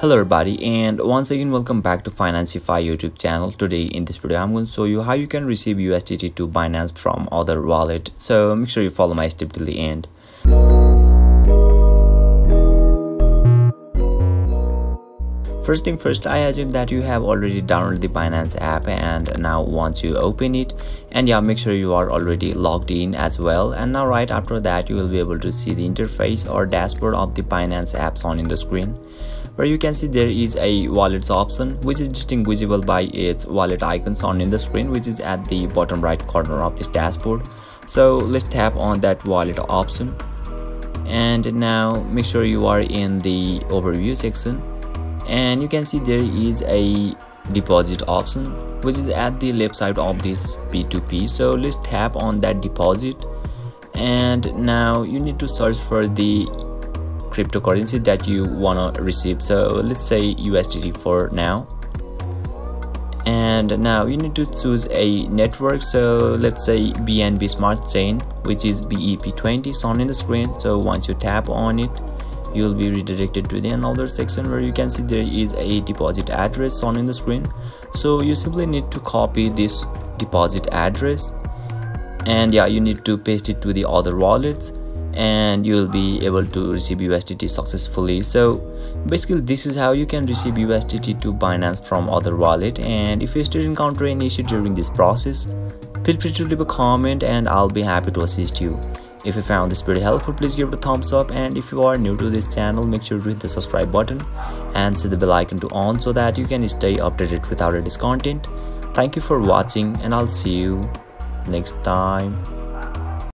hello everybody and once again welcome back to financify youtube channel. Today in this video i'm going to show you how you can receive usdt to binance from other wallet. So make sure you follow my step till the end. First thing first, I assume that you have already downloaded the Binance app and now once you open it and yeah, make sure you are already logged in as well. And now right after that you will be able to see the interface or dashboard of the Binance apps on in the screen where you can see there is a wallets option which is distinguishable by its wallet icons on in the screen which is at the bottom right corner of this dashboard. So let's tap on that wallet option. And now make sure you are in the overview section. And you can see there is a deposit option which is at the left side of this p2p so let's tap on that deposit. And now you need to search for the cryptocurrency that you want to receive. So let's say USDT for now. And now you need to choose a network. So let's say BNB Smart Chain which is BEP20 shown in the screen. So once you tap on it you will be redirected to the another section where you can see there is a deposit address shown in the screen. So you simply need to copy this deposit address. And yeah you need to paste it to the other wallets and you will be able to receive USDT successfully. So basically this is how you can receive USDT to Binance from other wallet. And if you still encounter any issue during this process feel free to leave a comment and I'll be happy to assist you. If you found this video helpful please give it a thumbs up. And if you are new to this channel make sure to hit the subscribe button and set the bell icon to on so that you can stay updated with our latest content. Thank you for watching and I'll see you next time